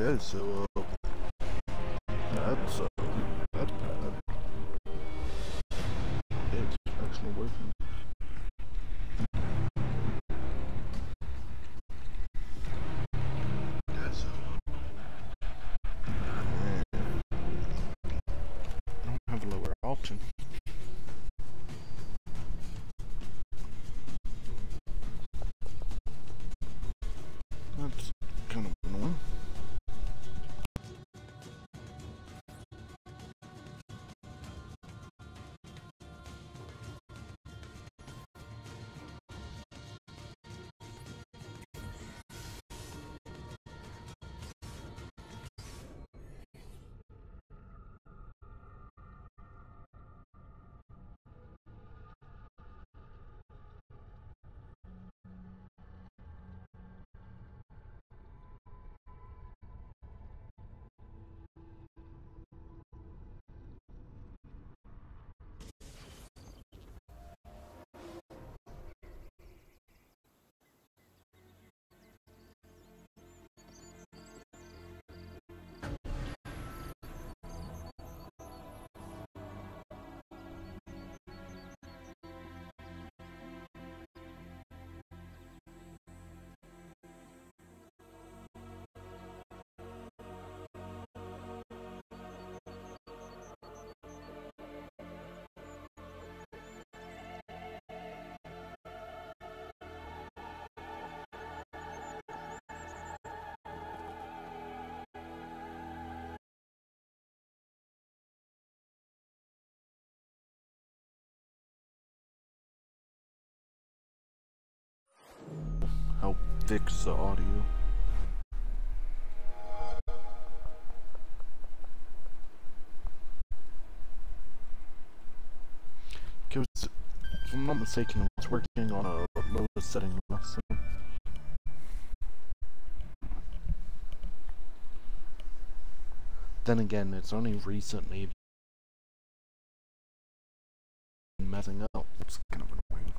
Okay, so, uh, fix the audio. Because, if I'm not mistaken, I was working on a low setting lesson. Then again, it's only recently messing up. It's kind of annoying.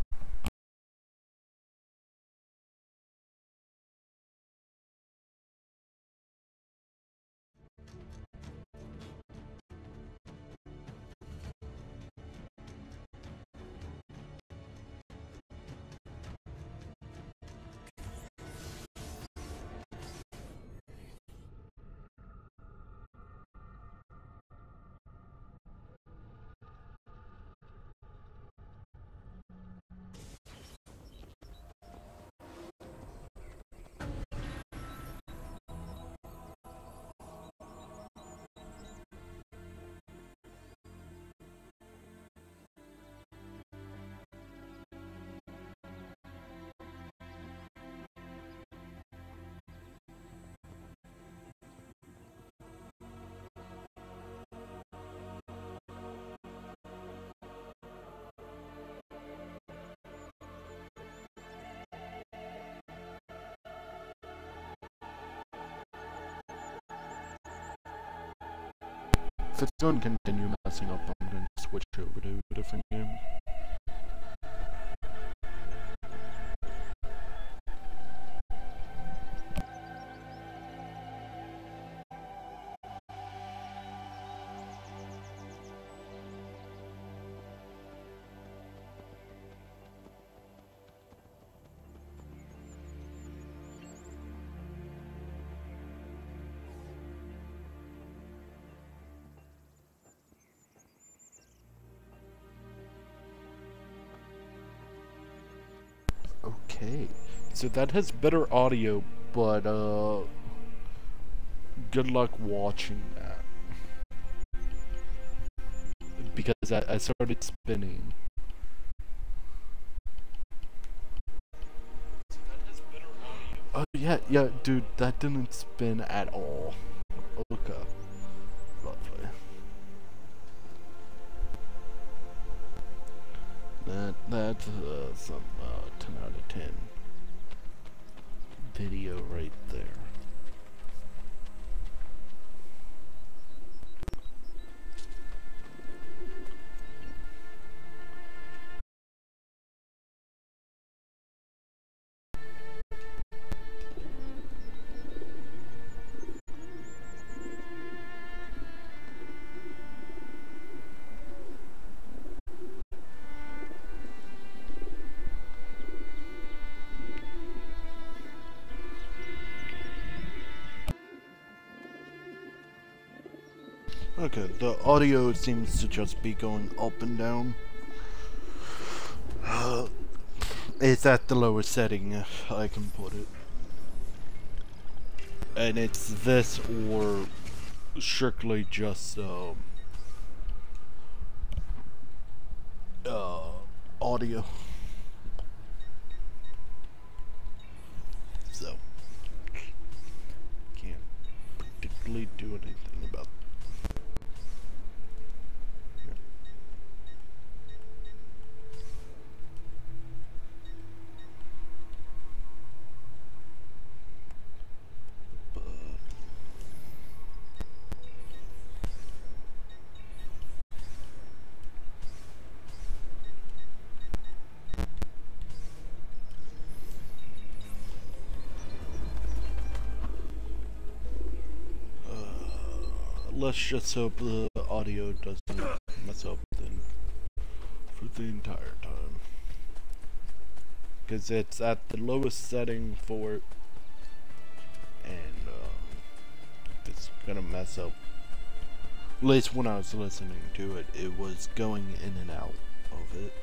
If to continue messing up, I'm going to switch over to Okay, so that has better audio, but uh, good luck watching that because I, I started spinning. Oh yeah, yeah, dude, that didn't spin at all. Okay, lovely. That that's uh, some uh, ten out of ten video right there. Audio seems to just be going up and down. Uh, it's at the lowest setting if I can put it. And it's this or strictly just um, uh, audio. So, can't particularly do anything about let's just hope the audio doesn't mess up then for the entire time. Because it's at the lowest setting for it. And um, it's gonna mess up. At least when I was listening to it, it was going in and out of it.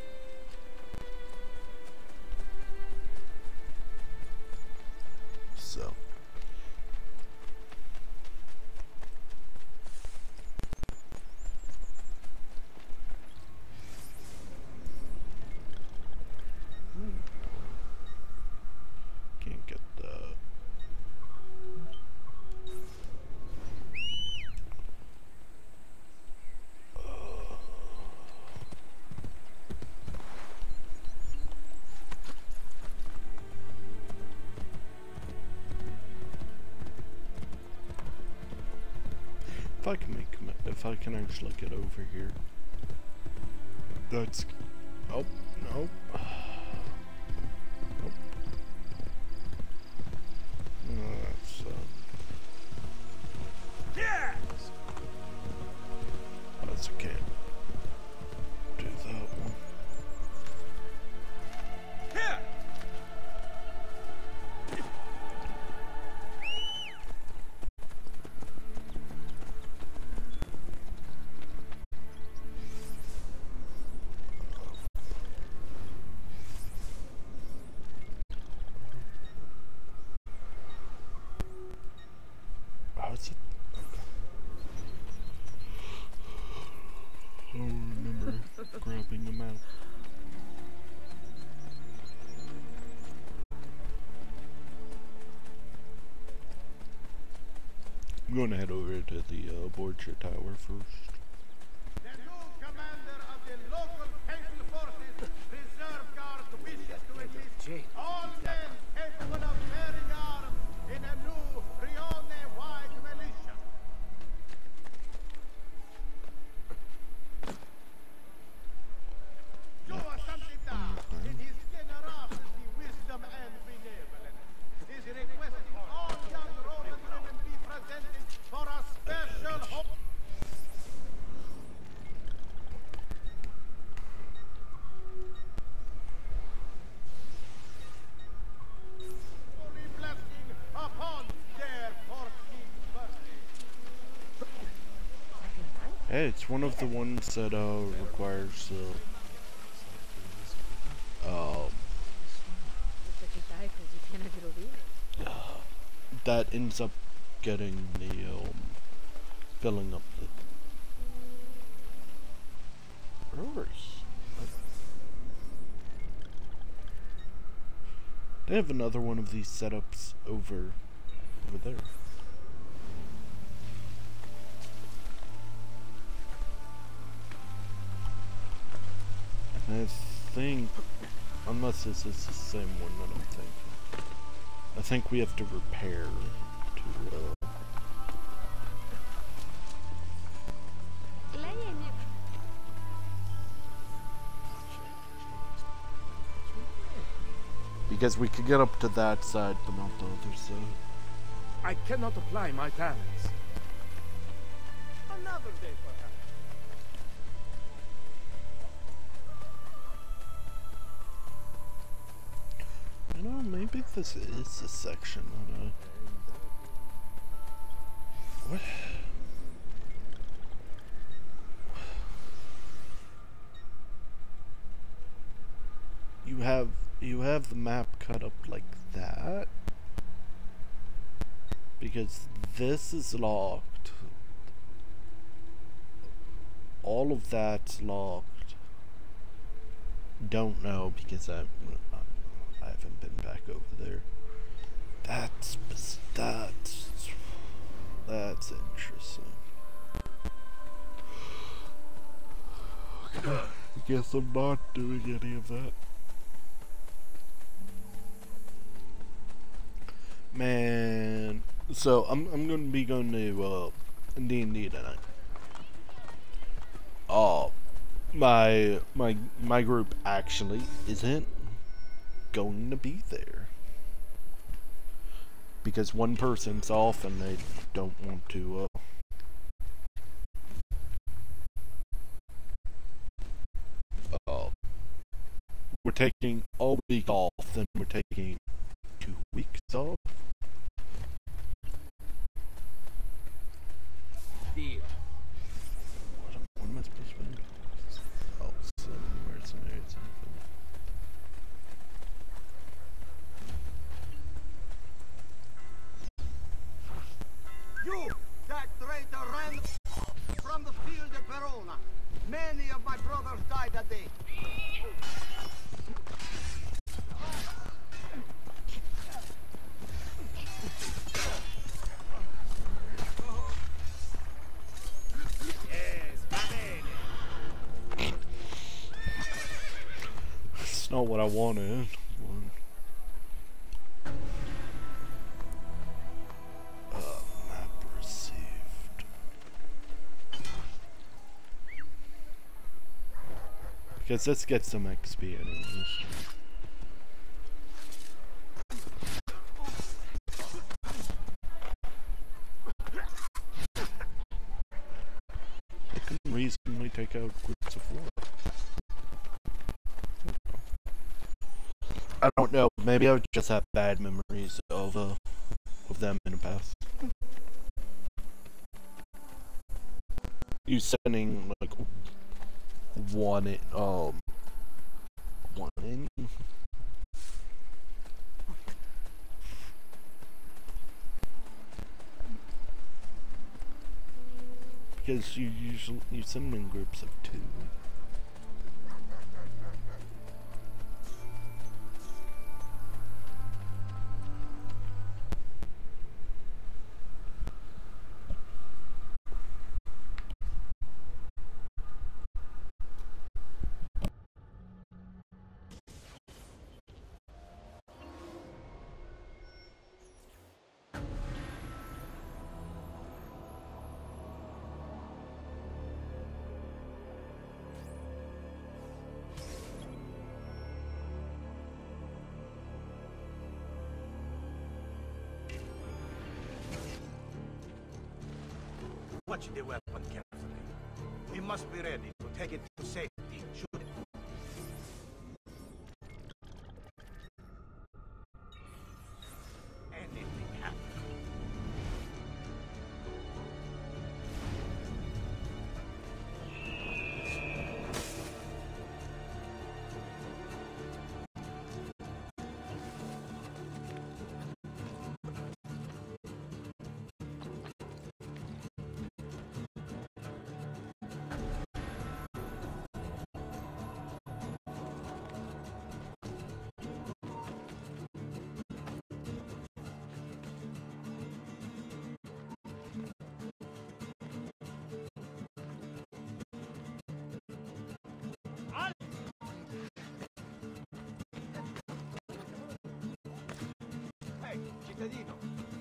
Can actually get over here, that's. Oh To head over to the uh, Borgia Tower first. One of the ones that uh, requires the. uh, um, that ends up getting the um, filling up the. They have another one of these setups over over there. I think, unless this is the same one, that I don't think. I think we have to repair to. Uh, because we could get up to that side, but not the other side. I cannot apply my talents. Another day, perhaps. Maybe this is a section on a... What? You have, you have the map cut up like that. Because this is locked. All of that's locked. Don't know because I haven't been back over there. That's that's that's interesting. I guess I'm not doing any of that. Man, so I'm I'm going to be going to uh, D&D tonight. Oh, my my my group actually isn't going to be there because one person's off and they don't want to uh, uh, we're taking all week off, then we're taking two weeks off. It's not what I wanted. Because let's get some XP anyways. I can reasonably take out groups of four. I don't know. Maybe I just have bad memories of uh, of them in the past. You sending like one in, um one in. Because you usually you send them in groups of two. Watch the weapon carefully. We must be ready to take it cittadino.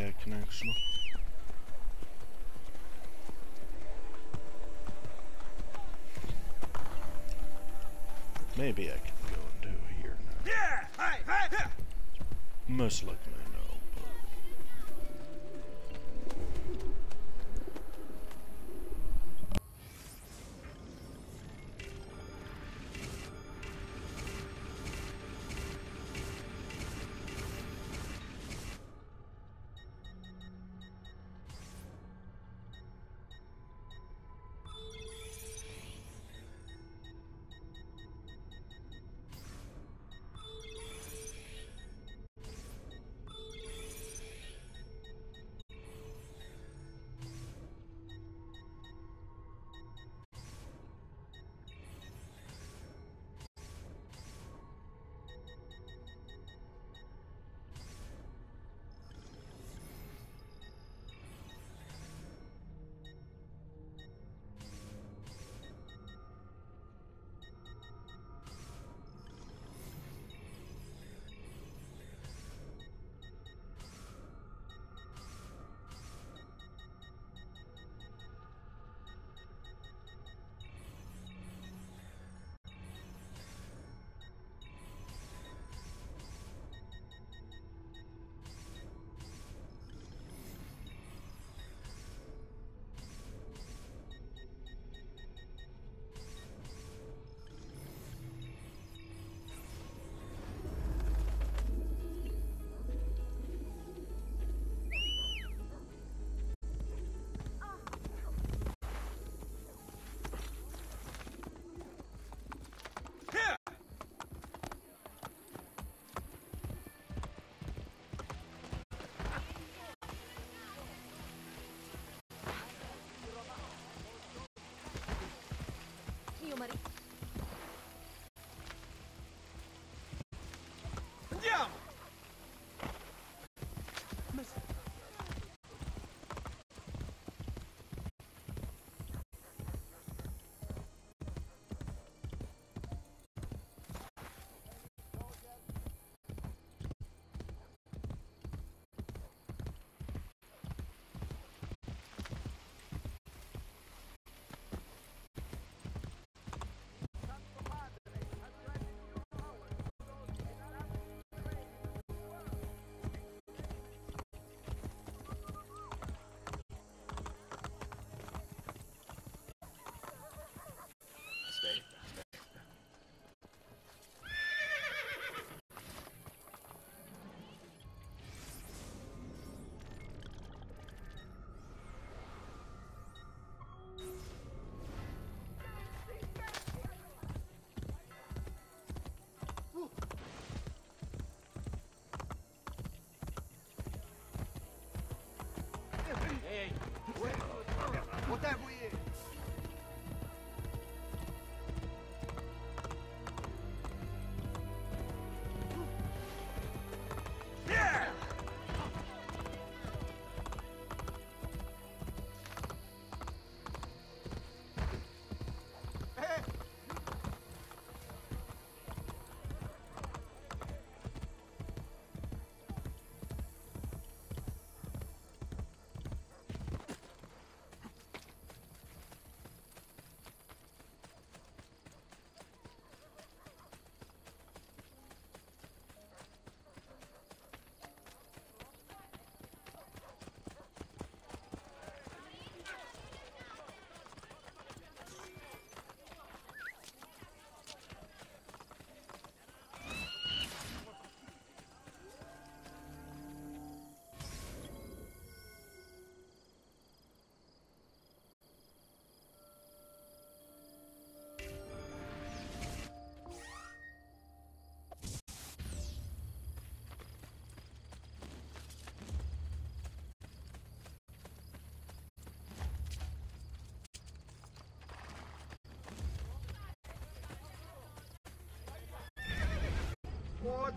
Emotional. Maybe I can go into here now. Yeah! Hey! Hey! Most likely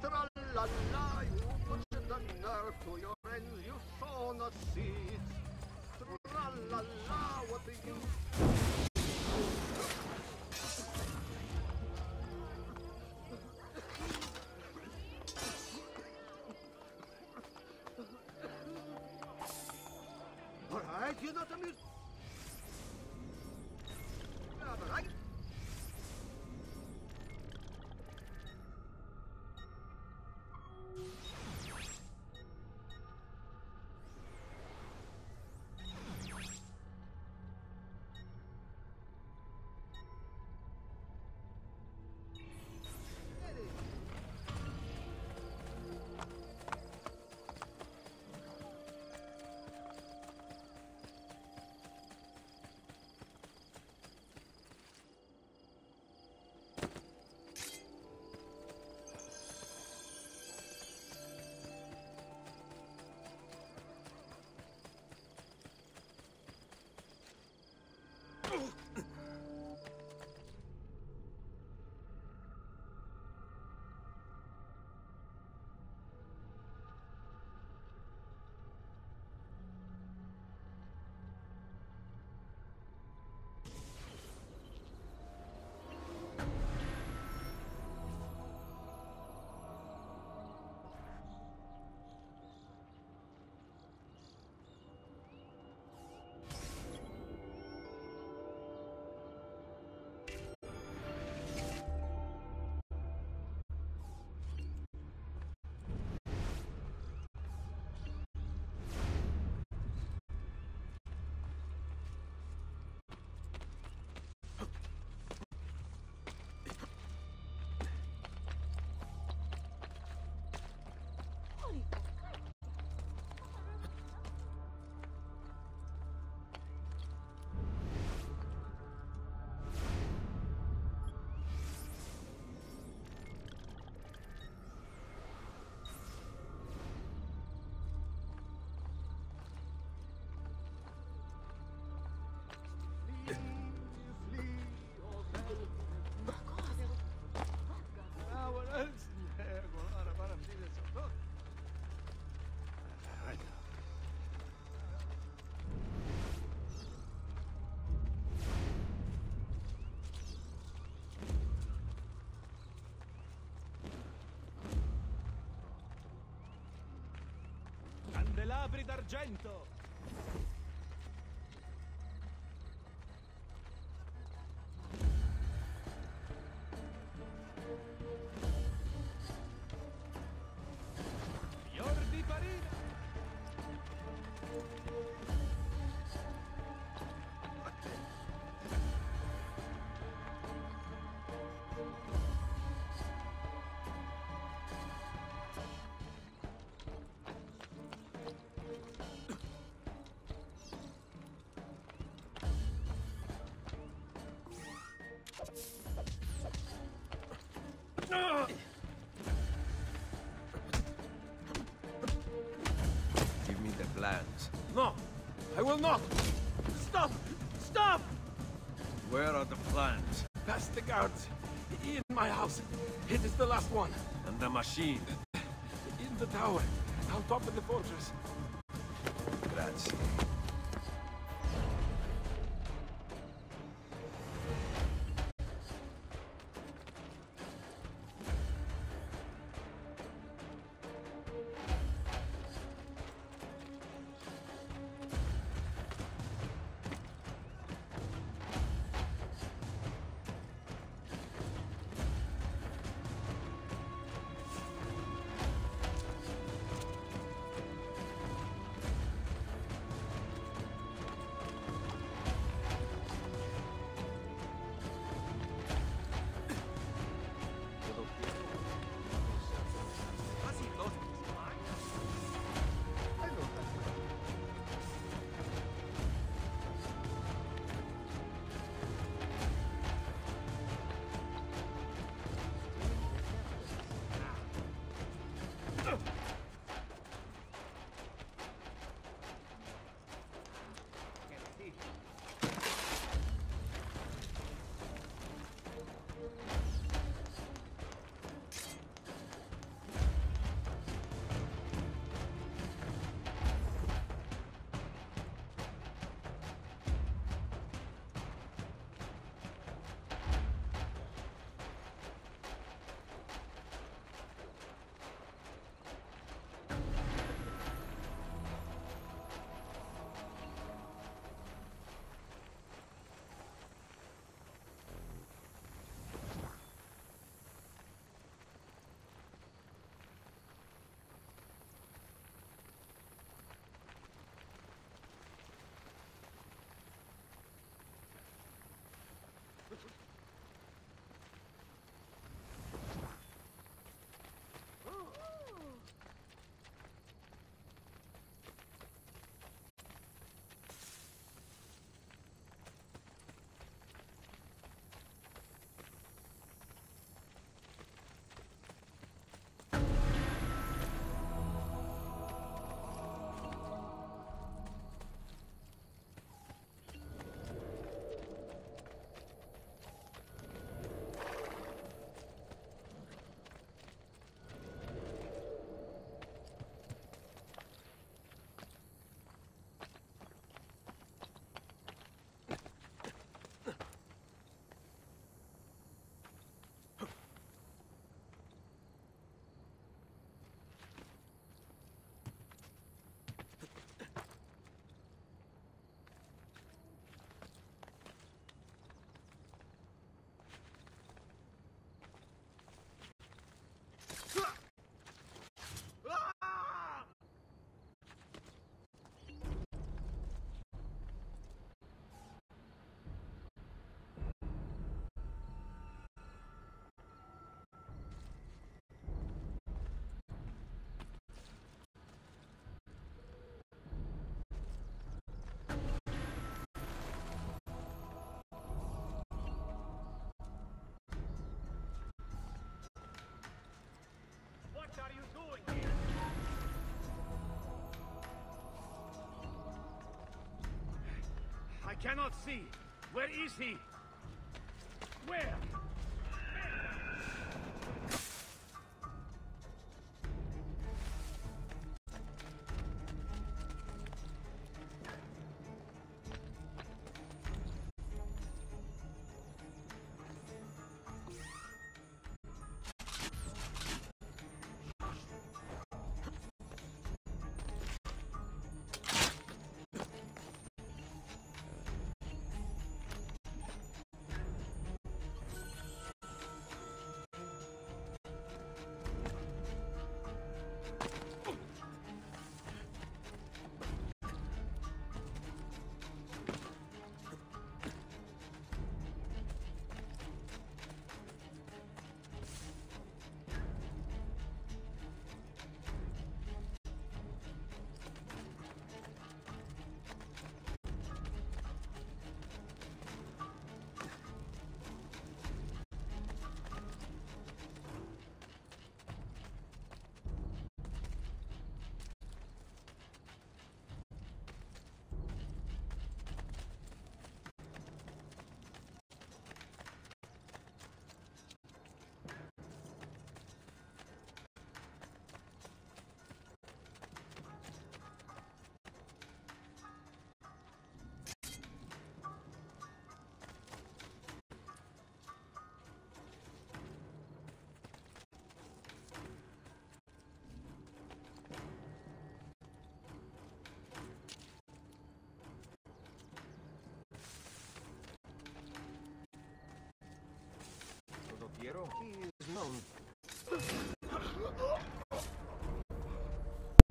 tra la la, you put the nerve to your ends, you sown not see Tra la la, what do you? All right, you not amused. d'argento! one. And the machine. In the tower. On top of the fortress. Cannot see. Where is he? Where?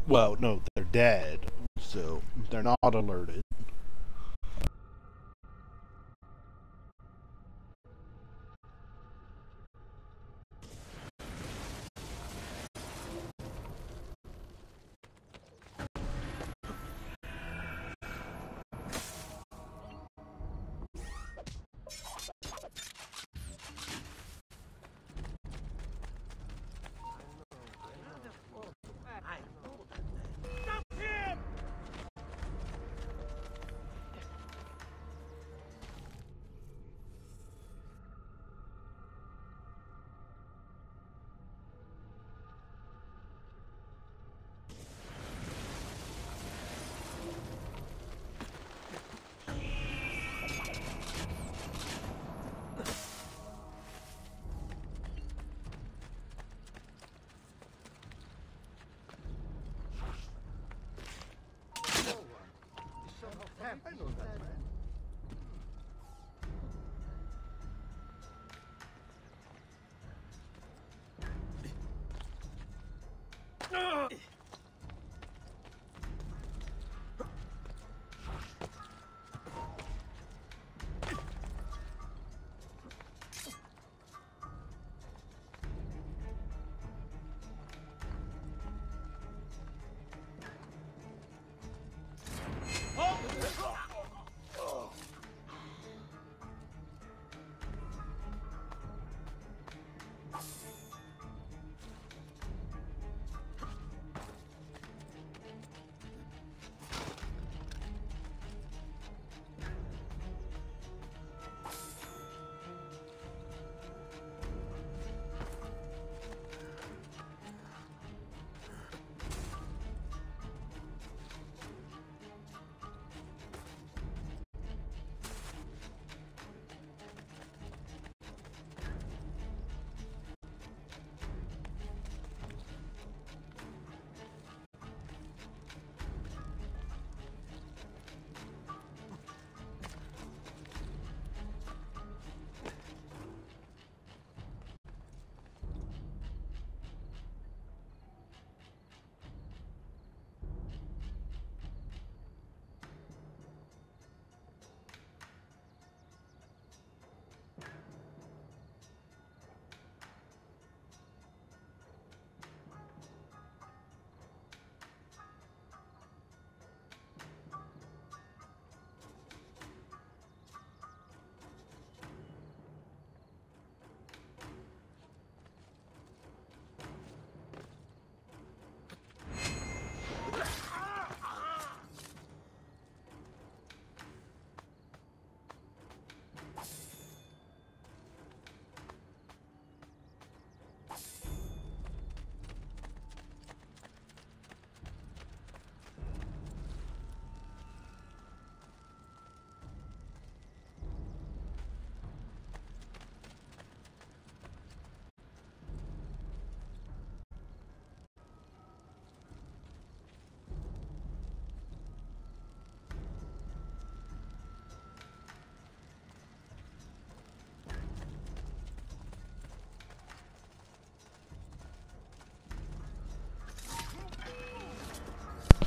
Well, no, they're dead, so they're not alerted.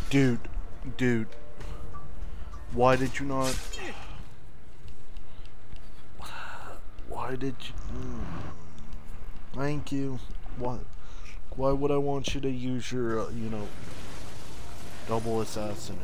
Dude, dude. Why did you not? Why did you? Mm. Thank you. What? Why would I want you to use your, uh, you know, double assassinate?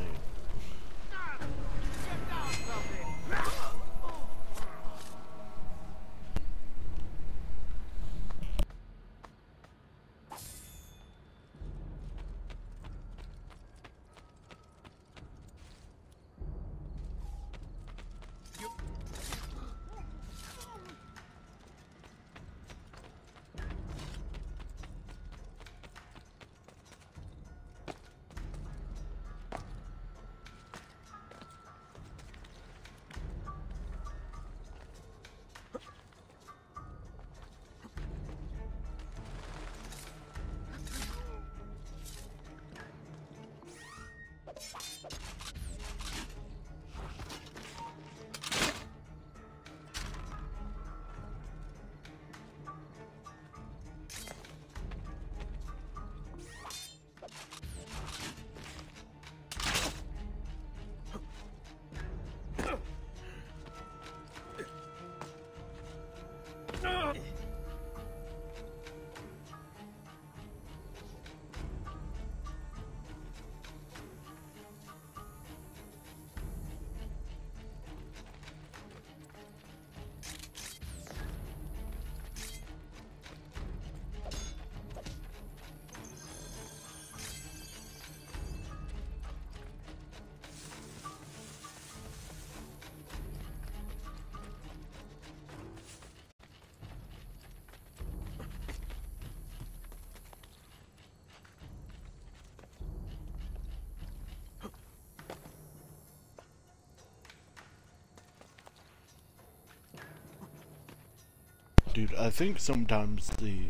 Dude, I think sometimes the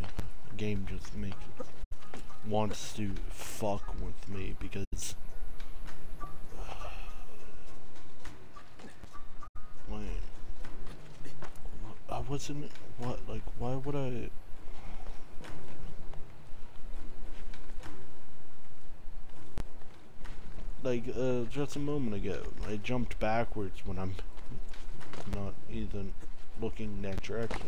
game just make wants to fuck with me because wait I wasn't what like why would I like uh just a moment ago I jumped backwards when I'm not even looking that direction.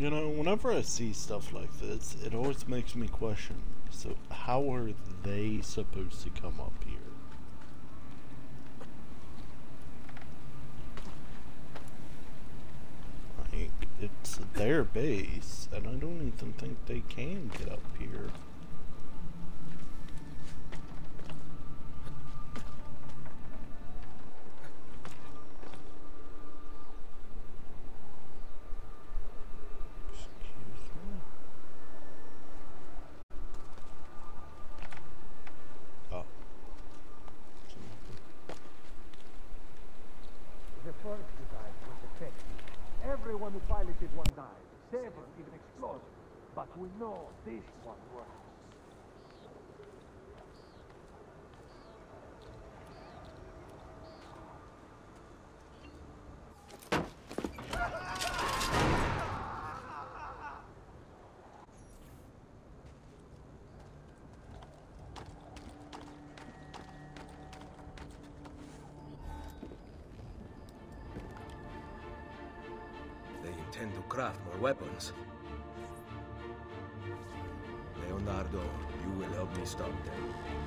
You know, whenever I see stuff like this, it always makes me question. So, how are they supposed to come up here? Like, it's their base, and I don't even think they can get up here. Weapons. Leonardo, you will help me stop them.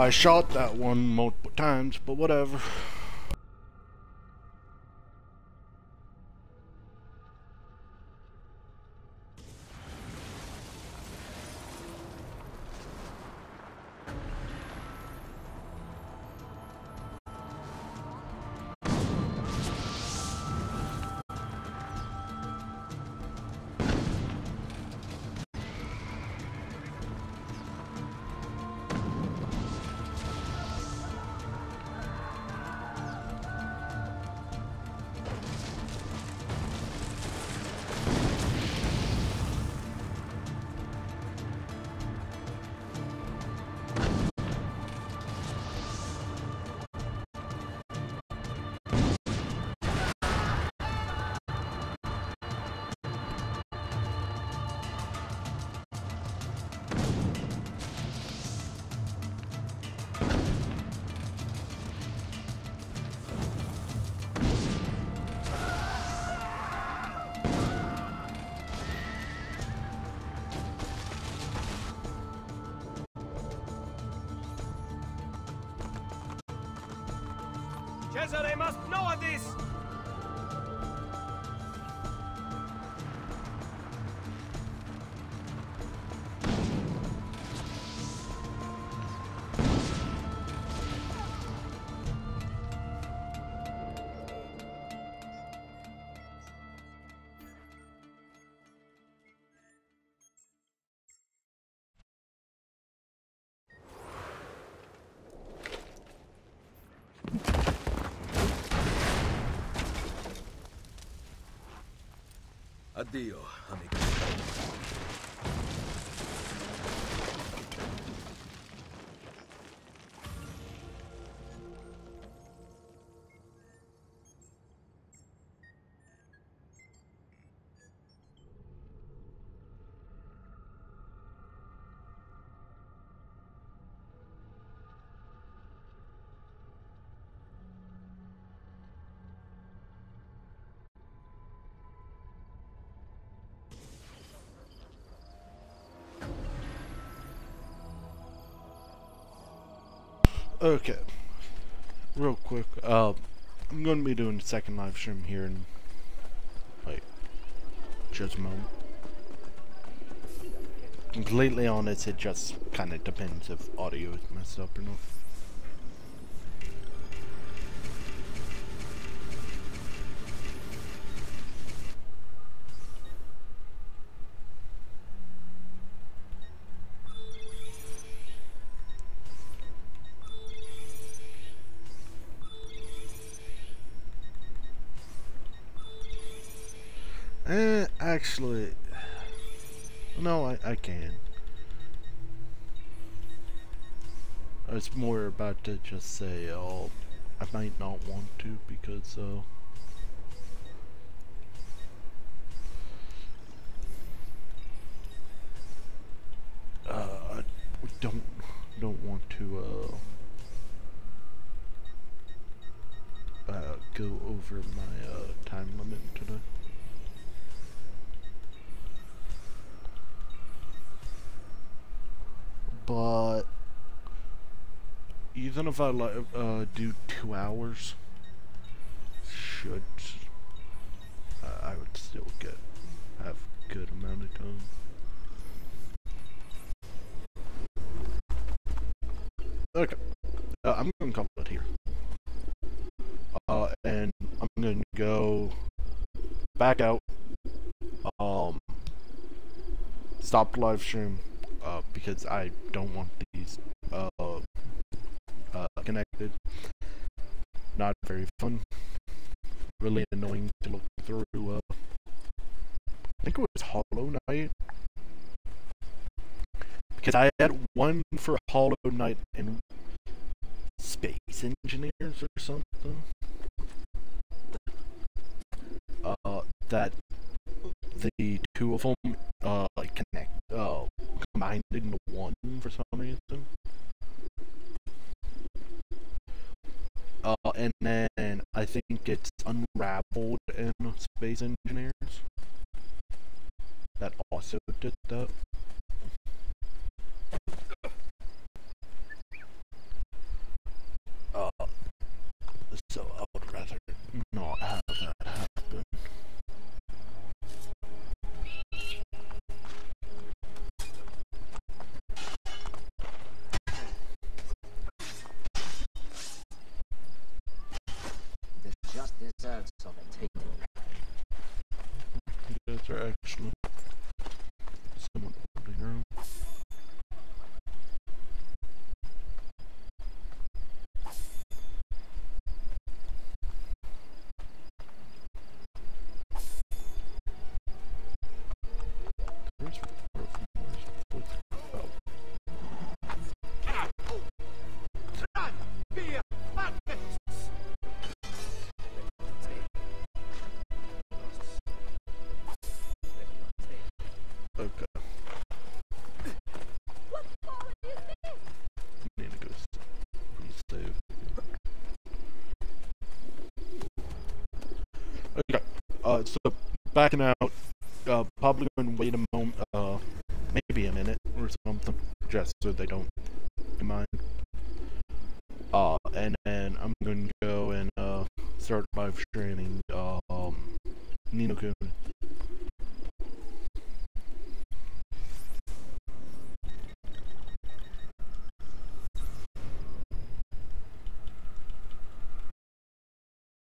I shot that one multiple times, but whatever. Addio, Okay. Real quick, uh, I'm gonna be doing a second live stream here in, like, just a moment. Completely honest, it just kind of depends if audio is messed up or not. Actually, no, I, I can. I was more about to just say, oh, I might not want to because, uh, if I like uh, do two hours, should uh, I would still get have good amount of time. Okay, uh, I'm gonna call it here, uh, and I'm gonna go back out. Um, stop live stream uh, because I don't want these connected. Not very fun. Really annoying to look through. Uh, I think it was Hollow Knight. Because I had one for Hollow Knight and Space Engineers or something. Uh, that the two of them uh like connect uh combined into one for some reason. Uh, and then It's unraveled in Space Engineers. That also did so backing out. Uh, probably gonna wait a moment.